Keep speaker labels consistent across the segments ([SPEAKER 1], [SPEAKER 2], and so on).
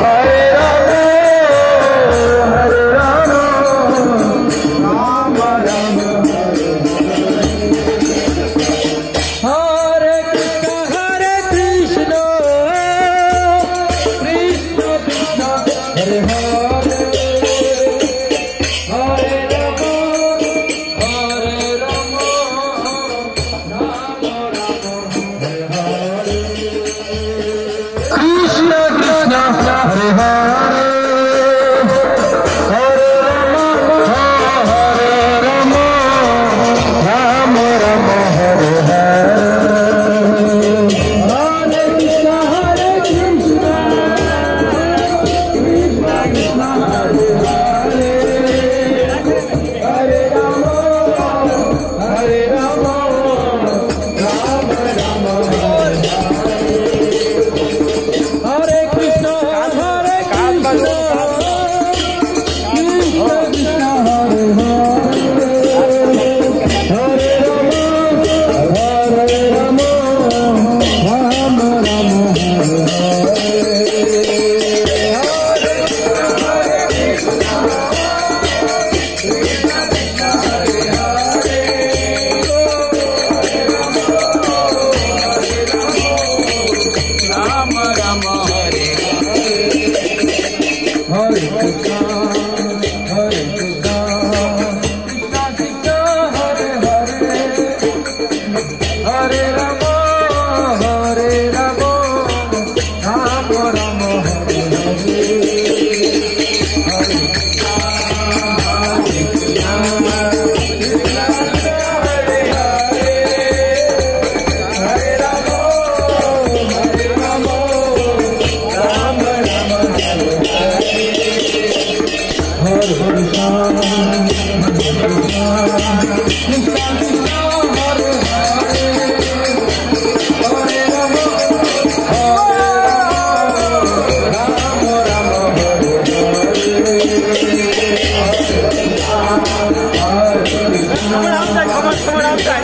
[SPEAKER 1] Hey!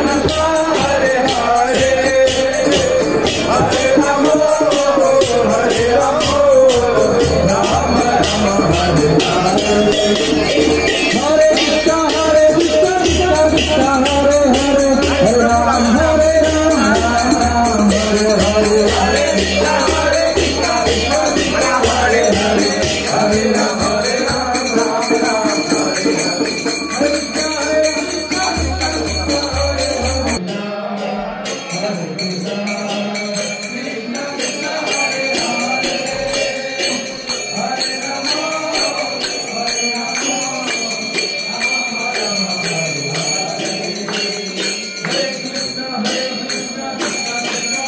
[SPEAKER 1] right.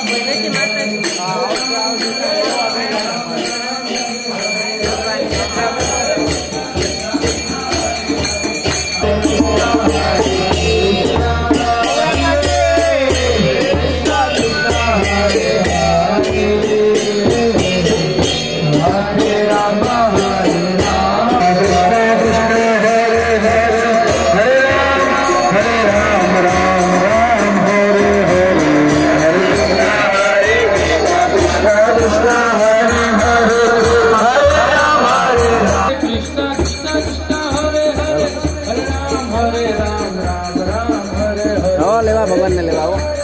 [SPEAKER 1] Buenas mais más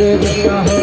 [SPEAKER 1] कर दिया है।